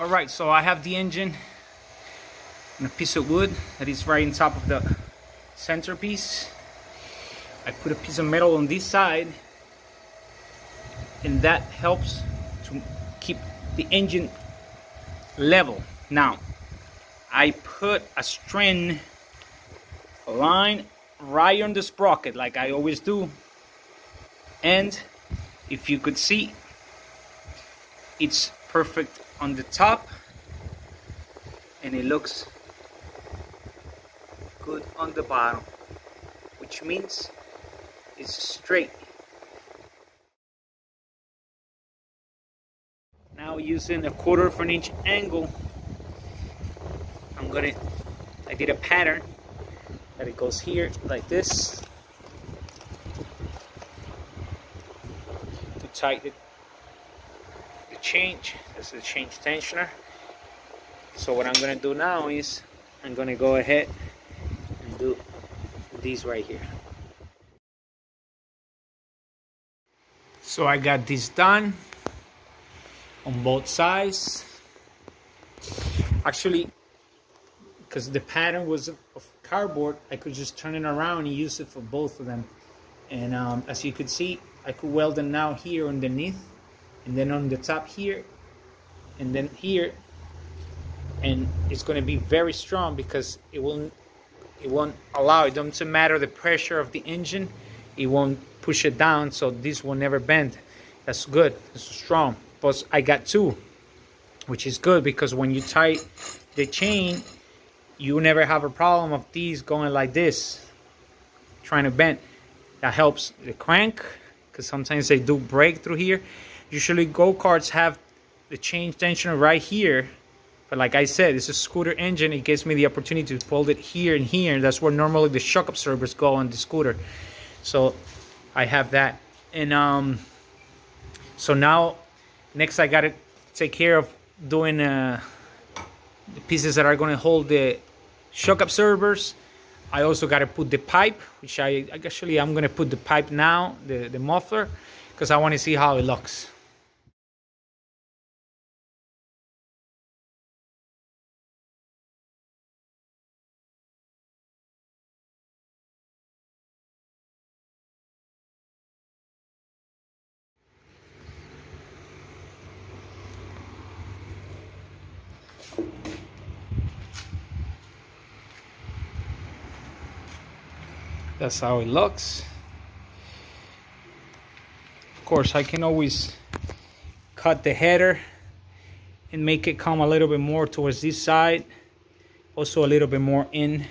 All right, so I have the engine and a piece of wood that is right on top of the centerpiece. I put a piece of metal on this side and that helps to keep the engine level. Now, I put a string line right on the sprocket like I always do. And if you could see, it's perfect on the top and it looks good on the bottom which means it's straight. Now using a quarter of an inch angle I'm gonna I did a pattern that it goes here like this to tighten the change this is chain tensioner. So what I'm gonna do now is I'm gonna go ahead and do these right here. So I got this done on both sides. Actually because the pattern was of cardboard I could just turn it around and use it for both of them. And um, as you could see I could weld them now here underneath and then on the top here and then here and it's going to be very strong because it won't it won't allow it doesn't matter the pressure of the engine it won't push it down so this will never bend. That's good it's strong. Plus I got two which is good because when you tie the chain you never have a problem of these going like this trying to bend. That helps the crank because sometimes they do break through here usually go-karts have the chain tensioner right here. But like I said it's a scooter engine. It gives me the opportunity to hold it here and here. That's where normally the shock absorbers go on the scooter. So I have that. And um so now next I gotta take care of doing uh, the pieces that are gonna hold the shock absorbers I also got to put the pipe, which I actually I'm gonna put the pipe now, the, the muffler, because I want to see how it looks. That's how it looks. Of course I can always cut the header and make it come a little bit more towards this side also a little bit more in.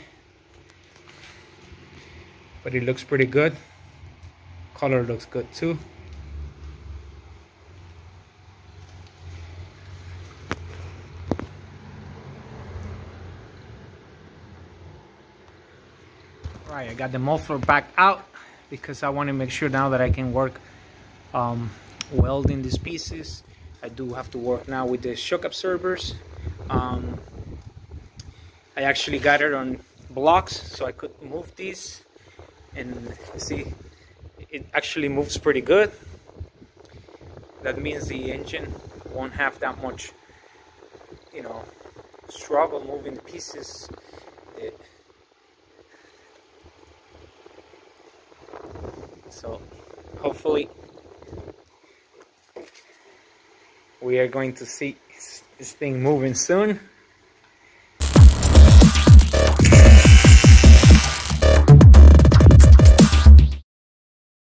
But it looks pretty good. Color looks good too Right, I got the muffler back out because I want to make sure now that I can work um, welding these pieces. I do have to work now with the shock absorbers. Um, I actually got it on blocks so I could move these and see it actually moves pretty good. That means the engine won't have that much you know struggle moving the pieces. It, so hopefully we are going to see this thing moving soon